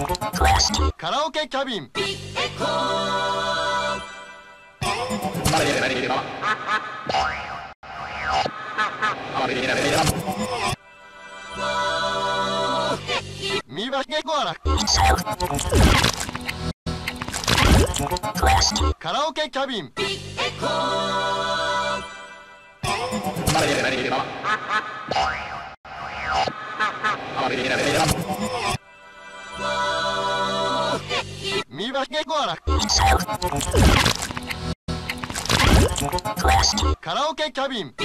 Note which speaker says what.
Speaker 1: カラオケキャビン。ミバゲコアラ。カラオケキャビン。ゲコアラカラオケキャビン「